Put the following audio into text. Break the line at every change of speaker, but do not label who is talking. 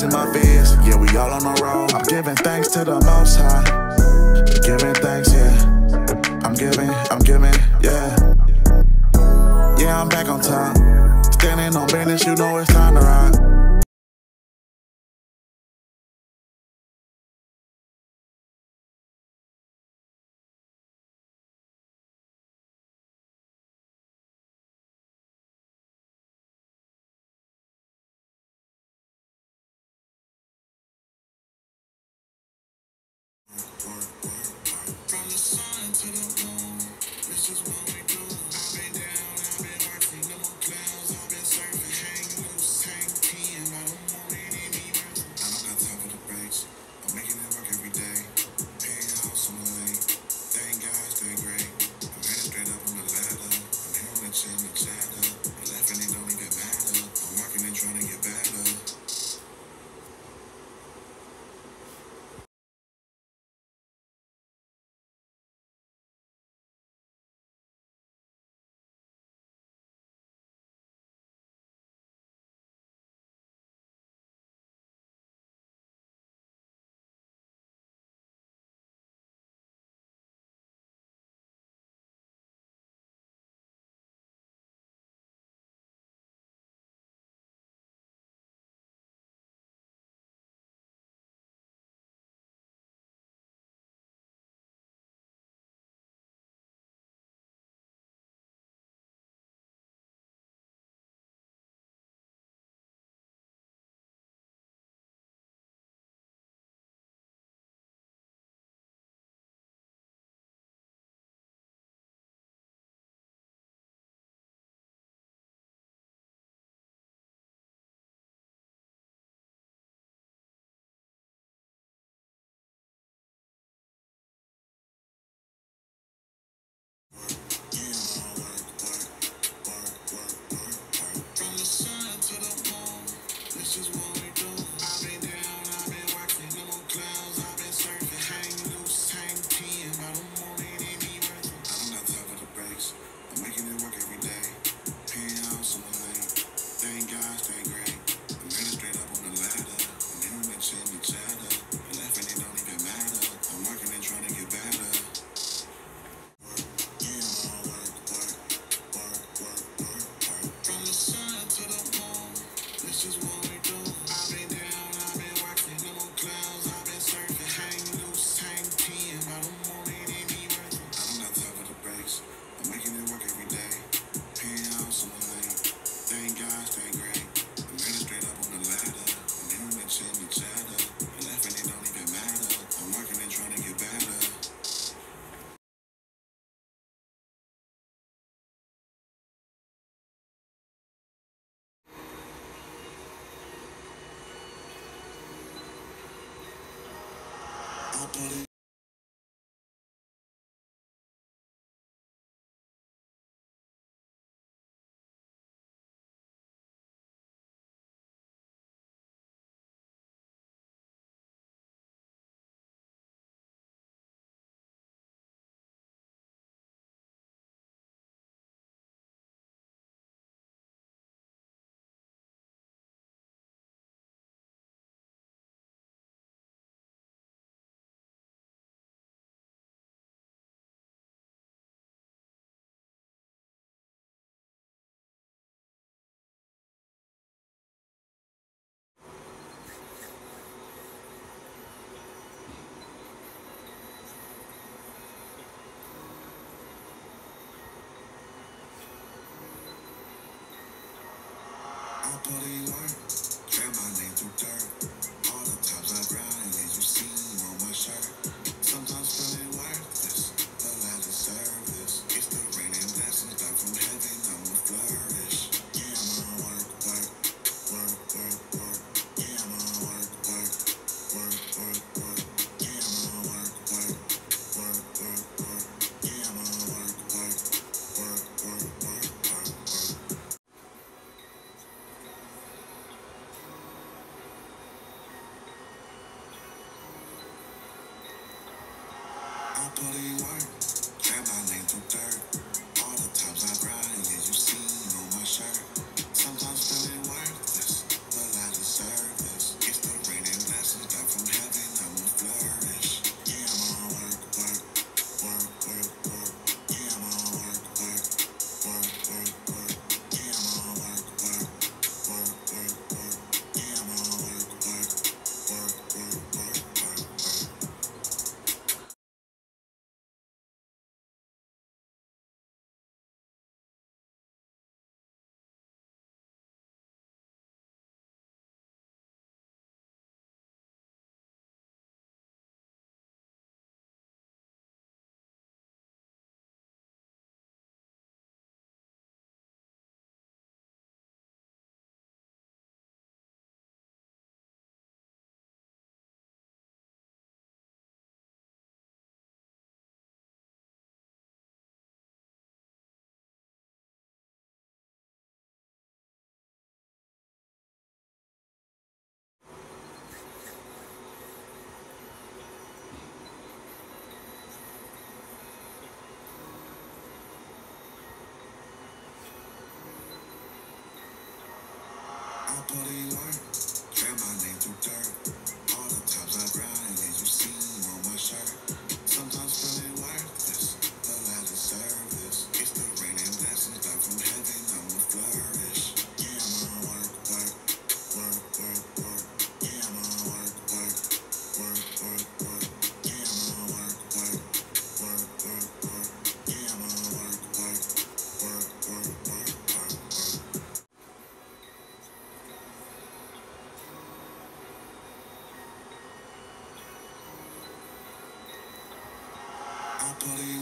facing my fears. Yeah, we all on the road. I'm giving thanks to the Most High. Giving thanks, yeah. I'm giving, I'm giving, yeah. Yeah, I'm back on top. Standing on business, you know it's time to ride.
I'll
I put they learned. Drown my name through dirt. I